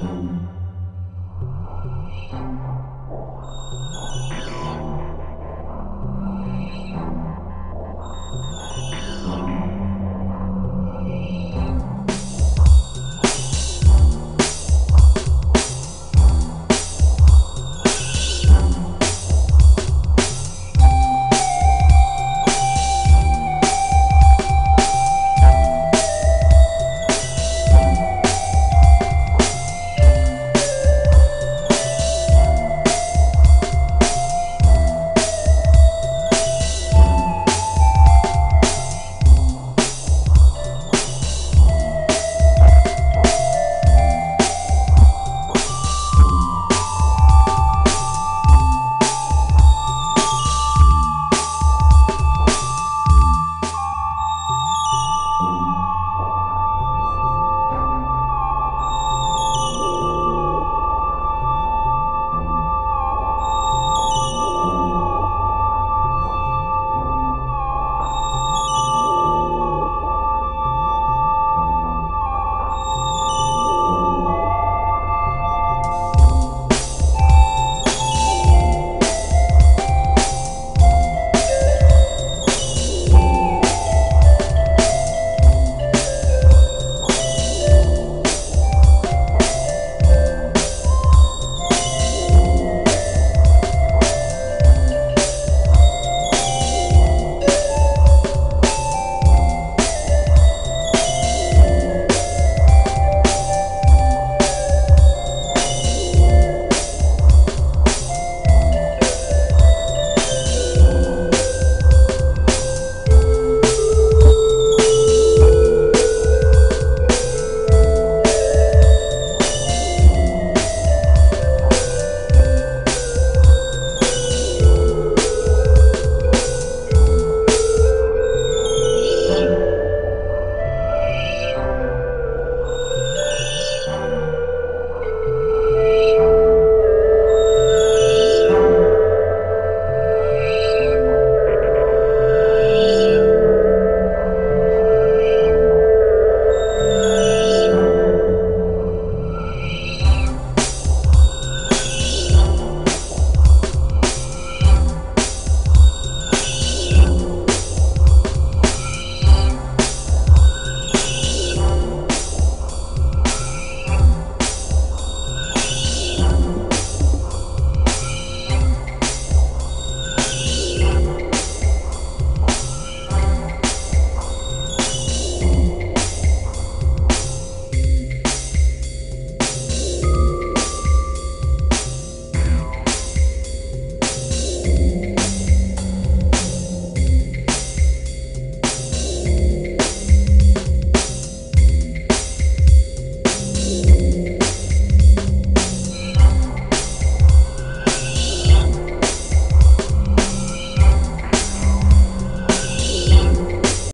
soon.